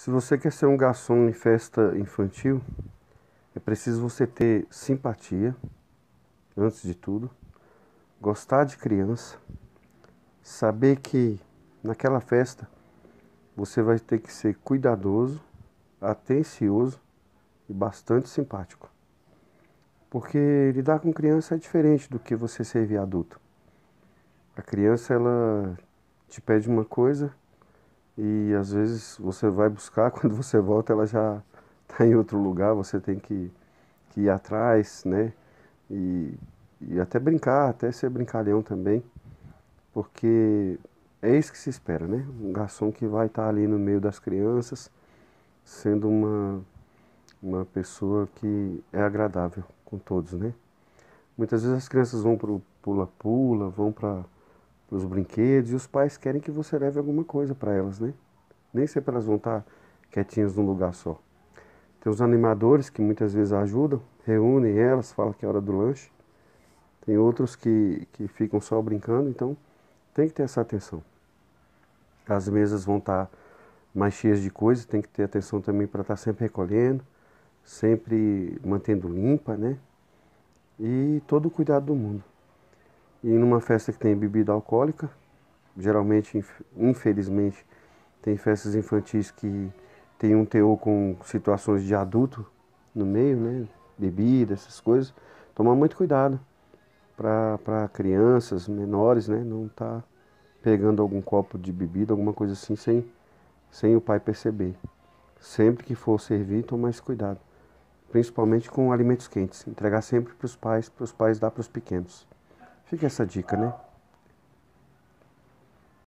Se você quer ser um garçom em festa infantil, é preciso você ter simpatia, antes de tudo, gostar de criança, saber que naquela festa você vai ter que ser cuidadoso, atencioso e bastante simpático. Porque lidar com criança é diferente do que você servir adulto. A criança ela te pede uma coisa e às vezes você vai buscar, quando você volta ela já está em outro lugar, você tem que, que ir atrás, né? E, e até brincar, até ser brincalhão também, porque é isso que se espera, né? Um garçom que vai estar tá ali no meio das crianças, sendo uma, uma pessoa que é agradável com todos, né? Muitas vezes as crianças vão para o pula-pula, vão para os brinquedos e os pais querem que você leve alguma coisa para elas, né? Nem sempre elas vão estar tá quietinhas num lugar só. Tem os animadores que muitas vezes ajudam, reúnem elas, falam que é hora do lanche. Tem outros que, que ficam só brincando, então tem que ter essa atenção. As mesas vão estar tá mais cheias de coisas, tem que ter atenção também para estar tá sempre recolhendo, sempre mantendo limpa, né? E todo o cuidado do mundo. E numa festa que tem bebida alcoólica, geralmente, infelizmente, tem festas infantis que tem um teor com situações de adulto no meio, né? Bebida, essas coisas. Tomar muito cuidado para crianças menores, né? Não tá pegando algum copo de bebida, alguma coisa assim, sem, sem o pai perceber. Sempre que for servir, tomar esse cuidado. Principalmente com alimentos quentes. Entregar sempre para os pais, para os pais dar para os pequenos. Fica essa dica, né?